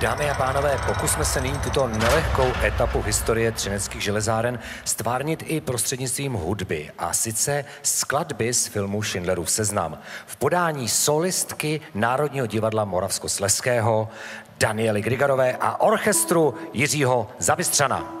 Dámy a pánové, pokusme se nyní tuto nelehkou etapu historie třineckých železáren stvárnit i prostřednictvím hudby, a sice skladby z filmu Schindlerův seznam. V podání solistky Národního divadla Moravskosleského Daniely Grigarové a orchestru Jiřího Zabystřana.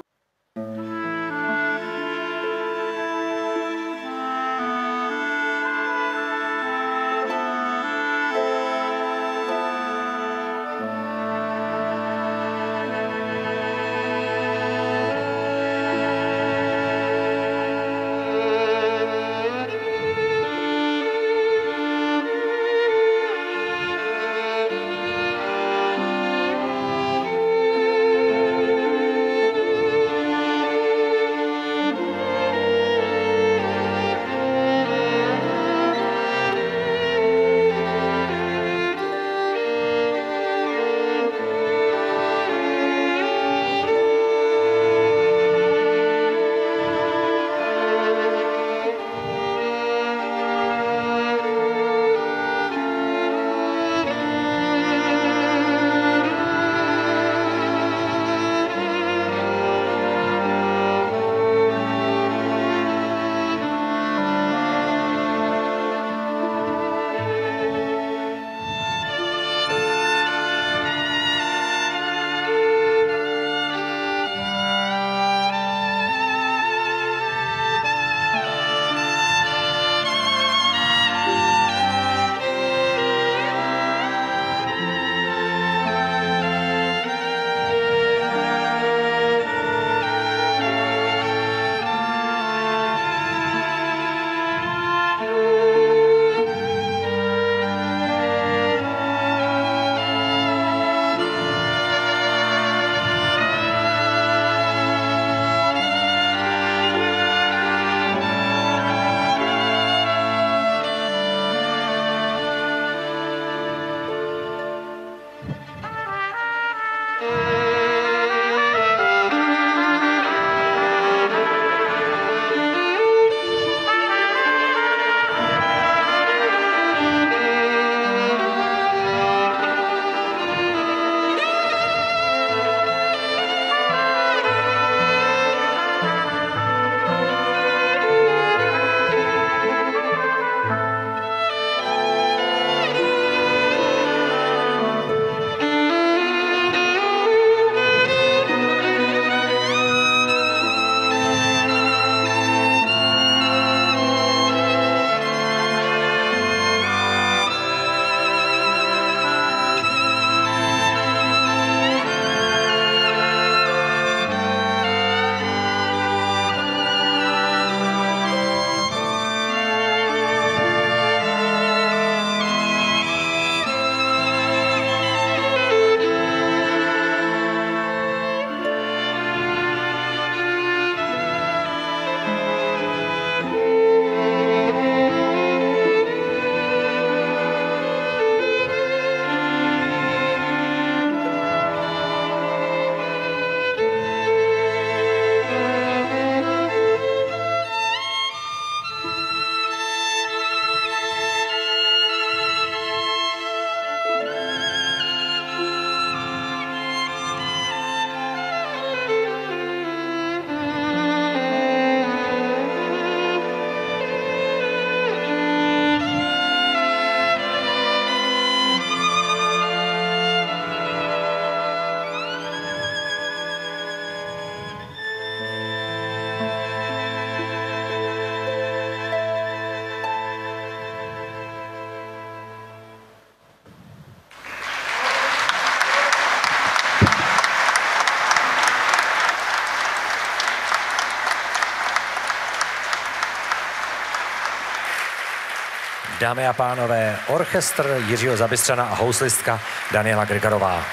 Dámy a pánové, orchestr Jiřího Zabystřana a houslistka Daniela Grigarová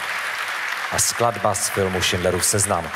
a skladba z filmu Schindlerův seznam.